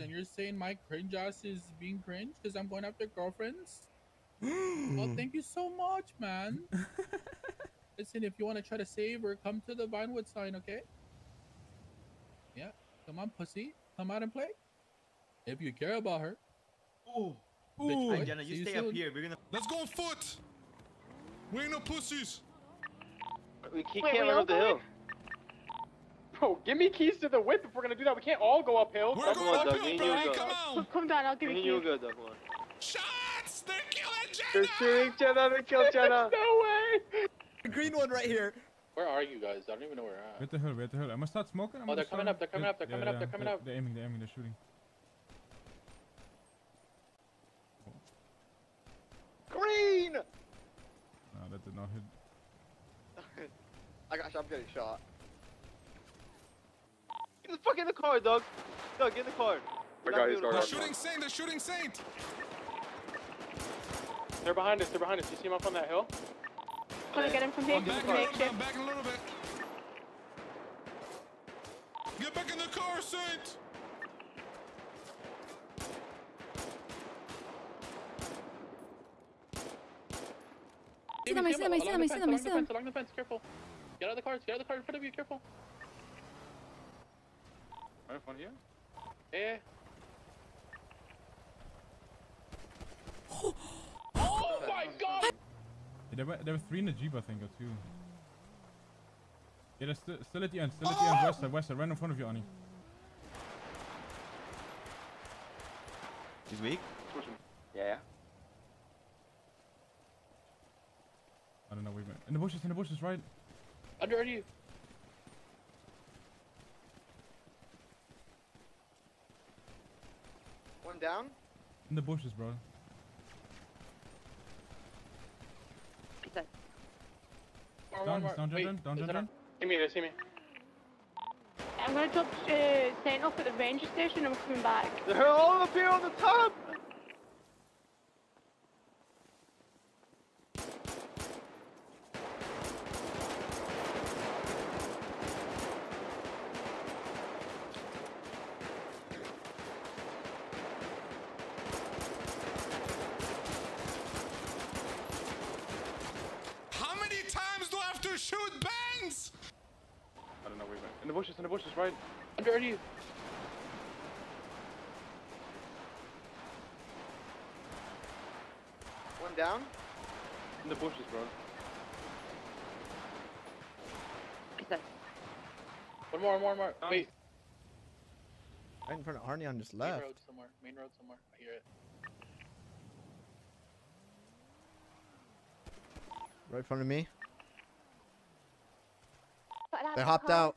and you're saying my cringe ass is being cringe because I'm going after girlfriends? well, thank you so much, man. Listen, if you want to try to save her, come to the Vinewood sign, okay? Yeah, come on, pussy. Come out and play. If you care about her. Ooh. Bitch Ooh. Hey, Jenna, See you you stay up soon. here. We're gonna. Let's go on foot. We ain't no pussies. We he Wait, can't we run all up the going? hill. Bro, give me keys to the whip if we're gonna do that. We can't all go uphill. We're Come going on, Doug, uphill, me and bro. you go. Come on. Come down, I'll give you keys. you good, Doug. Come on. Shots. They're killing Jenna! They're shooting Jenna. They killed Jenna. no way! The green one right here. Where are you guys? I don't even know where we're We're at. at the hill, we're at the hill. I'm gonna start smoking. I'm Oh, they're coming up, they're coming up, they're Yeah, coming up, they're coming they're- up. They're aiming, they're aiming, they're shooting. Green. No, that did not hit. I got. I'm getting shot. Get the fuck in the car, Doug. Doug, get in the car. We're got his car. They're shooting Saint. They're shooting Saint. They're behind us, they're behind us. You see them up on that hill? I'm Gonna get him from here. I'm back Just a little bit. I'm back a little bit. Get back in the car, Saint. See them, I see them, I see them, I see them, I see them. Along the fence, careful. Get out of the cars, get out of the car in front of you, careful. Right in front of you? Yeah. Eh? Oh my god! Yeah, there, were, there were three in the Jeep, I think, or two. Yeah, they're still, still at the end, still at the end, west side, west side, right in front of you, Ani. He's weak. Yeah, yeah. I don't know, wait a minute. In the bushes, in the bushes, right? Under you. One down. In the bushes, bro. More, Down, more, he's down, more. Wait, Jordan, down, is that See me, they see me. I'm gonna drop uh, Saint off at the ranger station. I'm coming back. They're all up here on the top. How many times do I have to shoot bangs? I don't know where he went. In the bushes, in the bushes, right? Under you. One down. In the bushes, bro. One more, one more, one more. Wait. Right in front of Arnie on just left. Main left. road somewhere. Main road somewhere. I hear it. Right in front of me. They hopped out.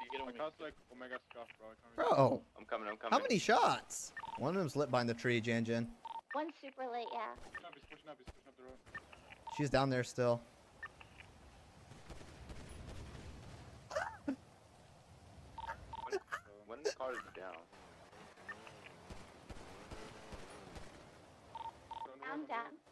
You get I on me. like Omega Scuff, bro. I can't bro. I'm coming. I'm coming. how many shots? One of them's lit behind the tree, Jan Jan. One's super late, yeah. Pushing up, he's pushing up, he's pushing up the road. She's down there still. When the car is down. I'm down.